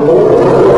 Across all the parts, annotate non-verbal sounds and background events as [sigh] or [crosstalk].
Oh [laughs]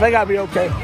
think I'll be okay.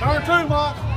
Turn two, Mark.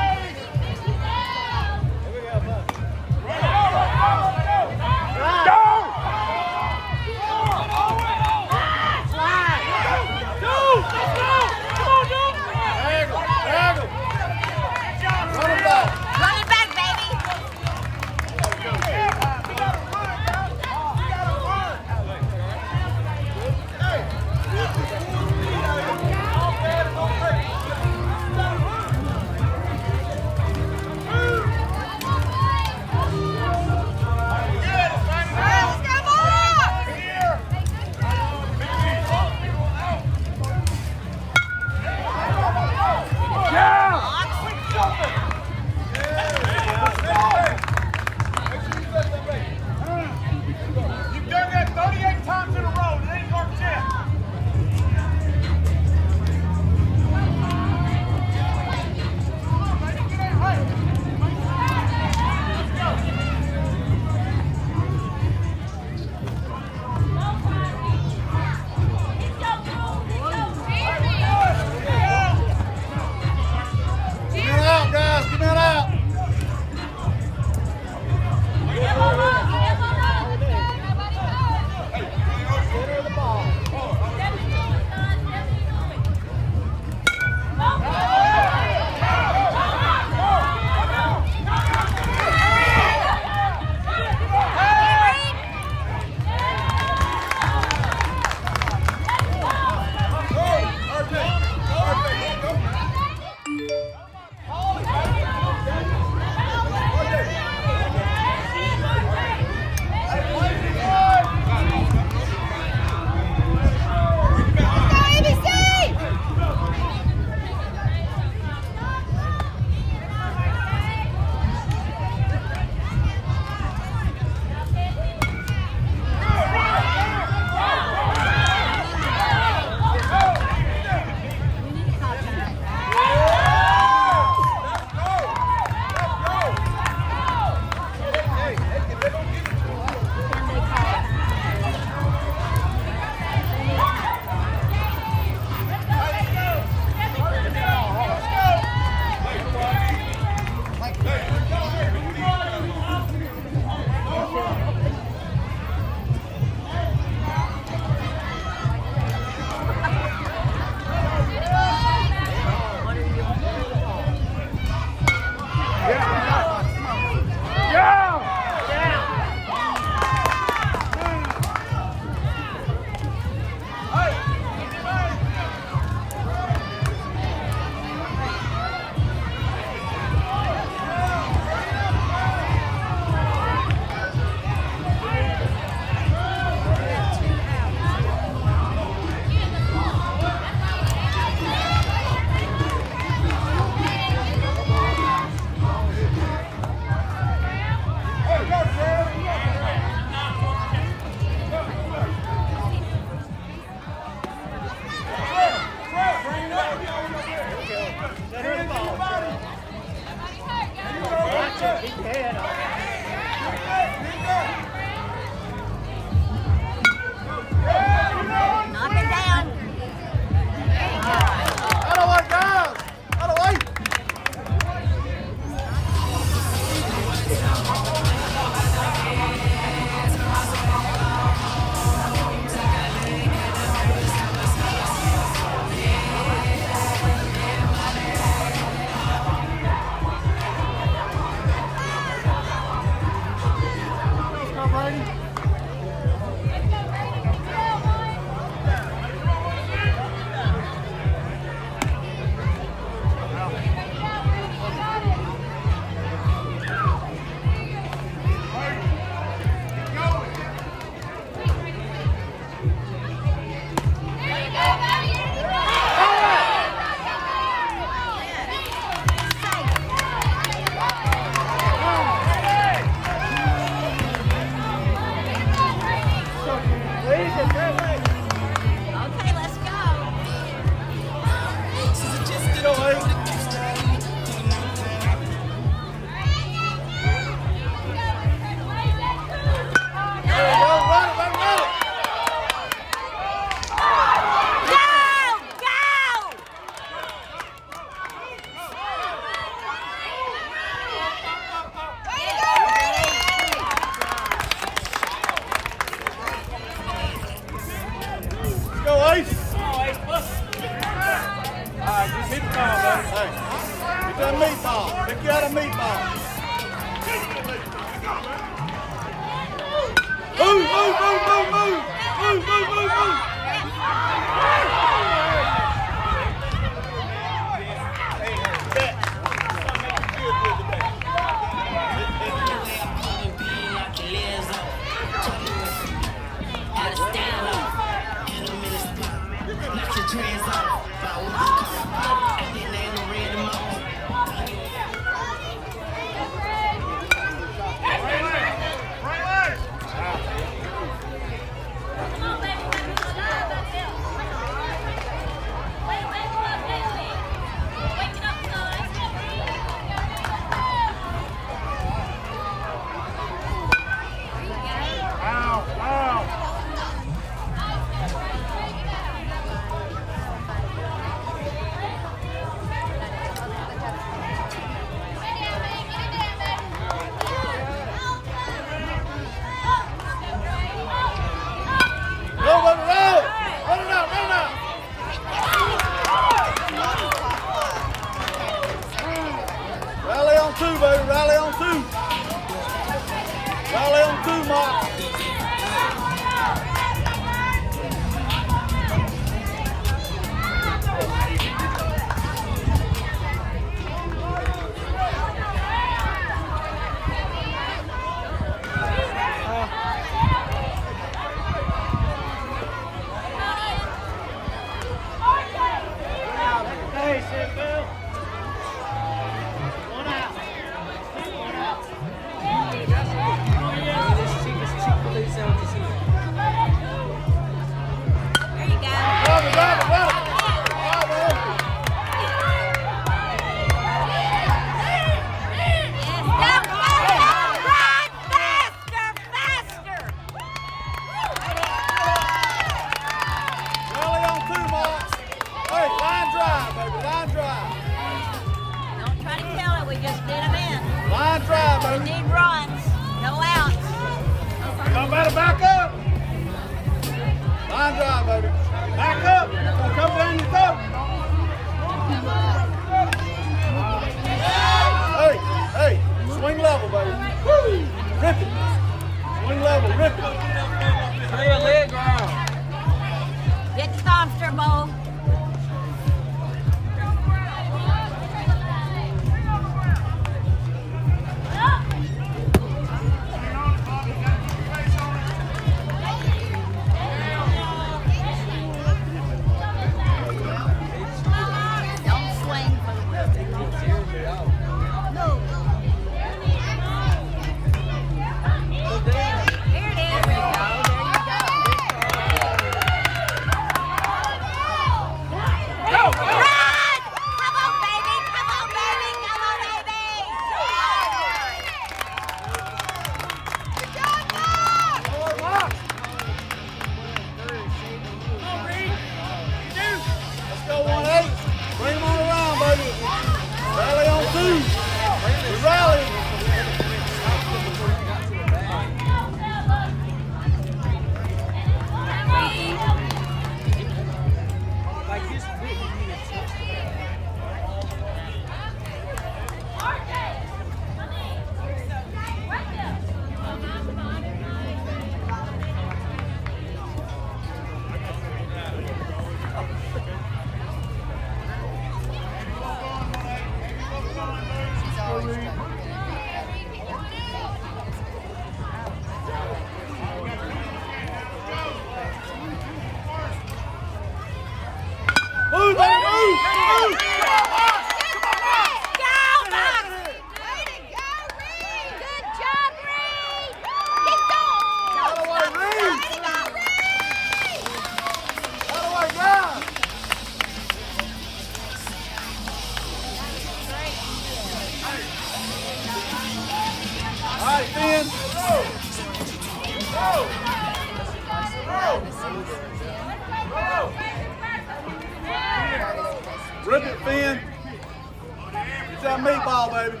pink ball, baby. Run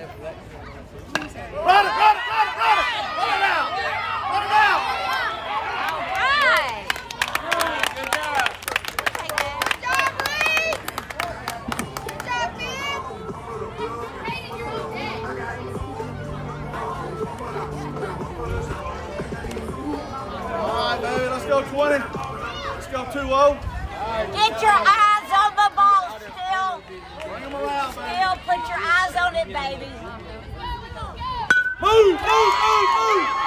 it, run it, run it, run it. Run it out. Run it out. Right. Good job. Good job, Lee. Good job, man. All right, baby, let's go 20. Let's go 2-0. Get your eyes. Still, put your eyes on it, baby. Move, move, move, move.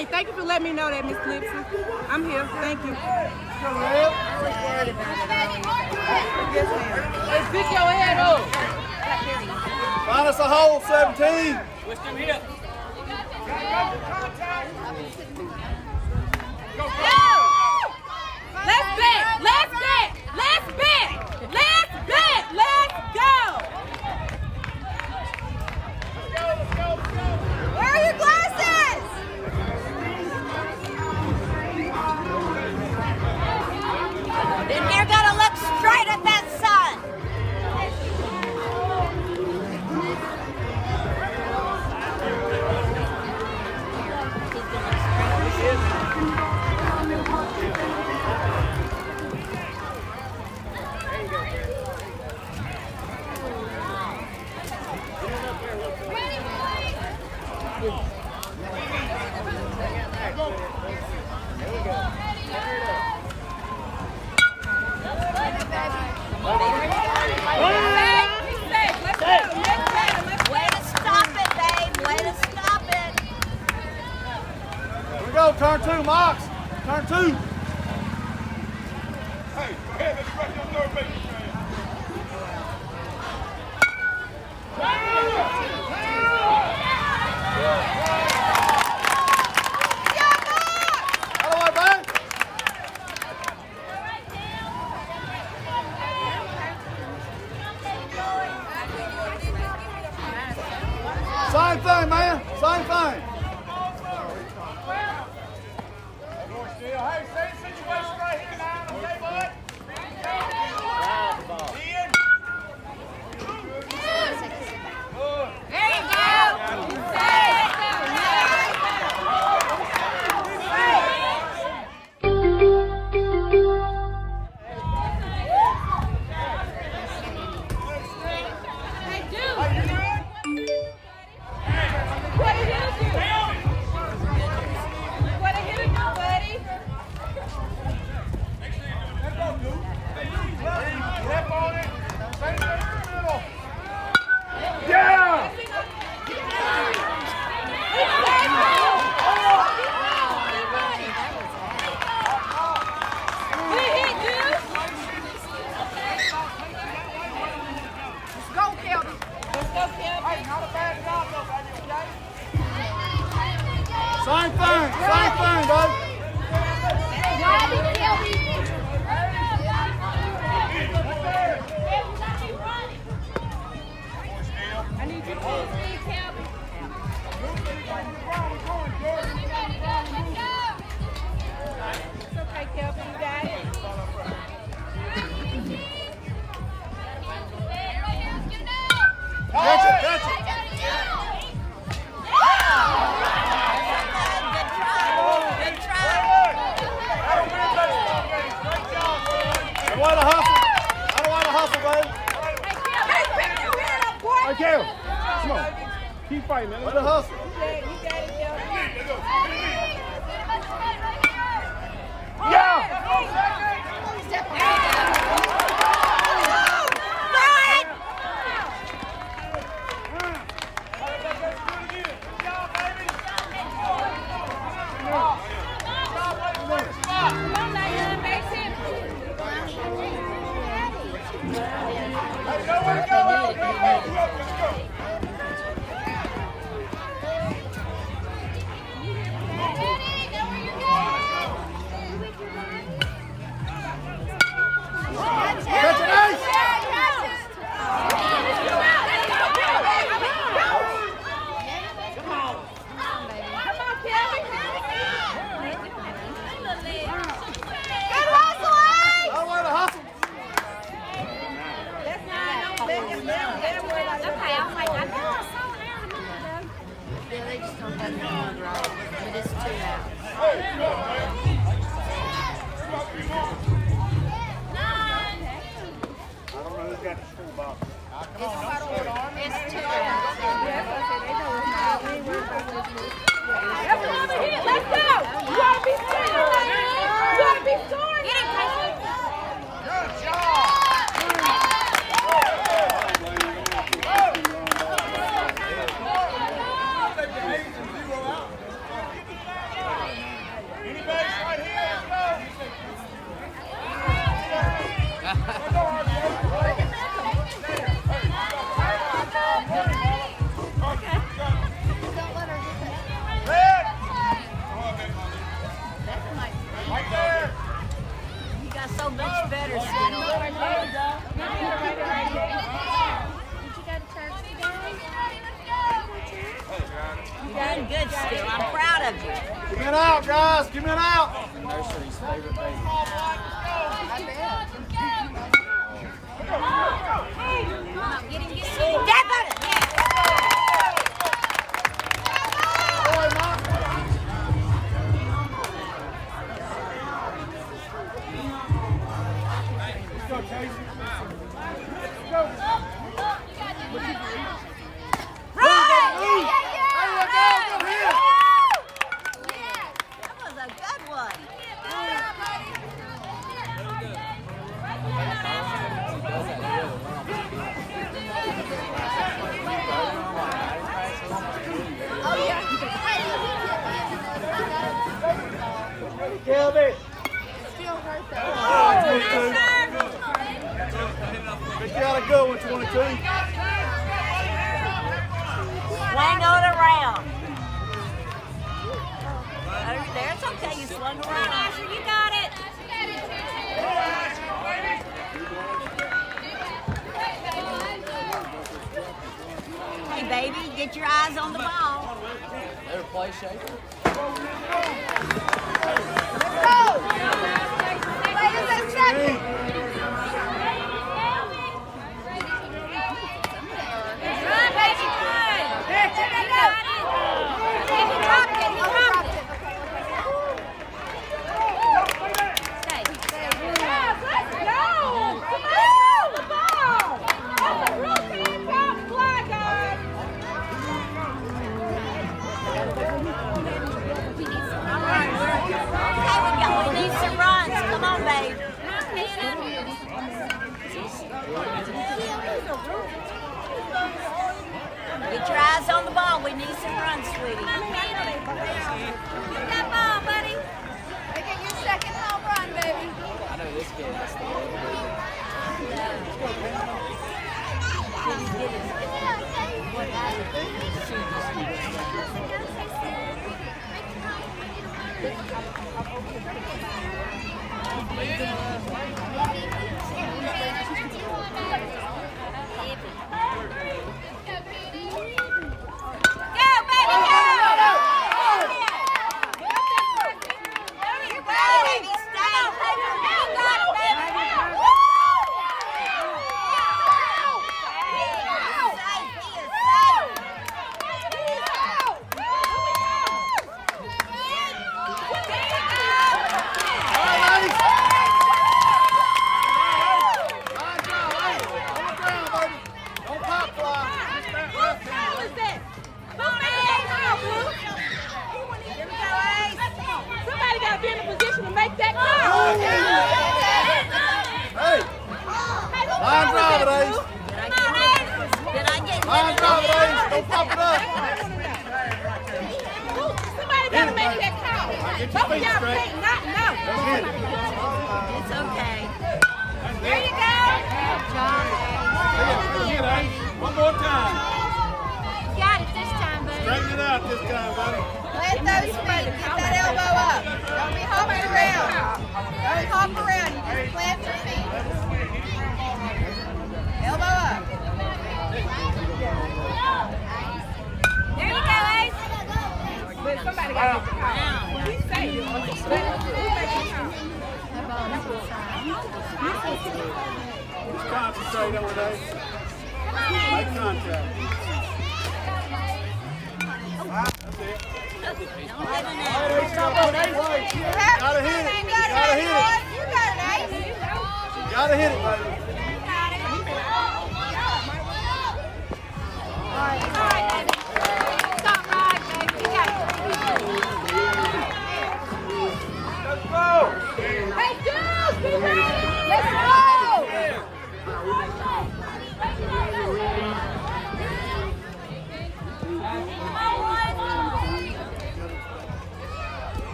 Hey, thank you for letting me know that, Miss Lipson. I'm here. Thank you. For real? Pick your head up. Find us a hole, 17. We're still. Let's bet. Let's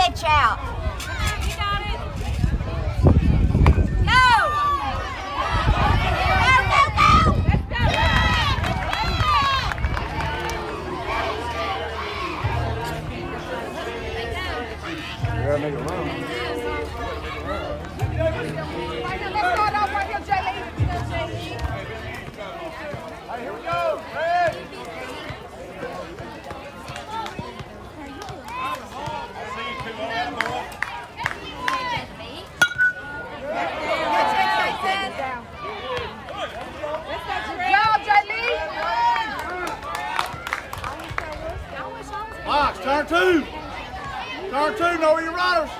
catch out. R2, know where your riders.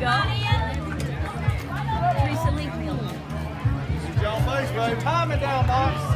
go. Recently. Use your Time it down, boss.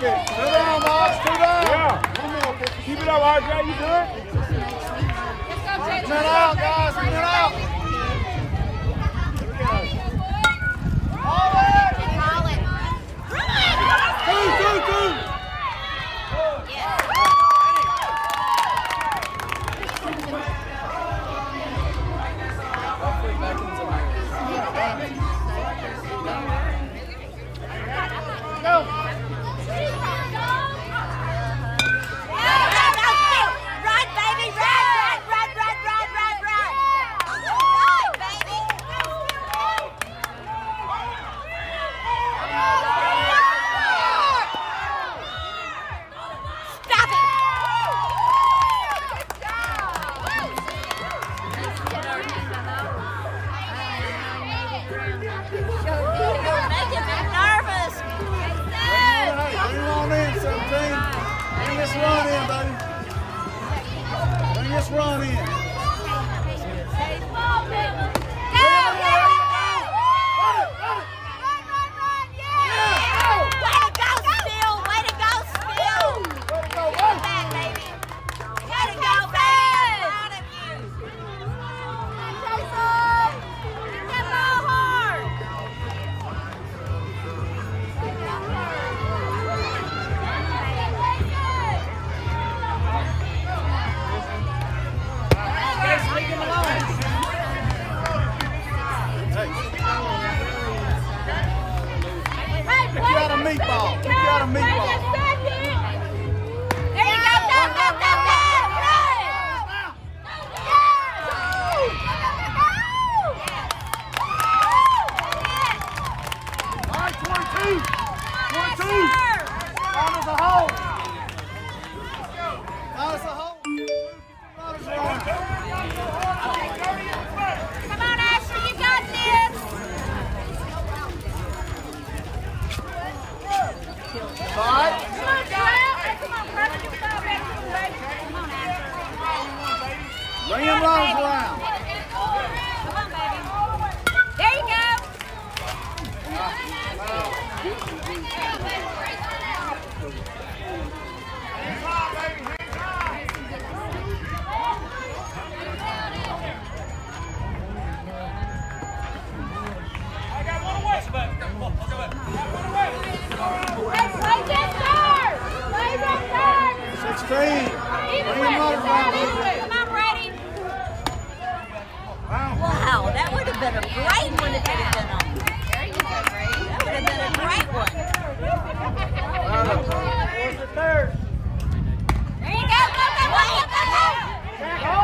pick. Down, Miles. Down. Yeah. Keep it up, RJ. You good? Turn out, guys. Turn out. baby. Around. Come on, baby. Go. I got one away. Hey, play. Play that star. Sixteen. It's have been a great one if it had been on. That would have been a great one. There you go, go, go, go, go, go, go.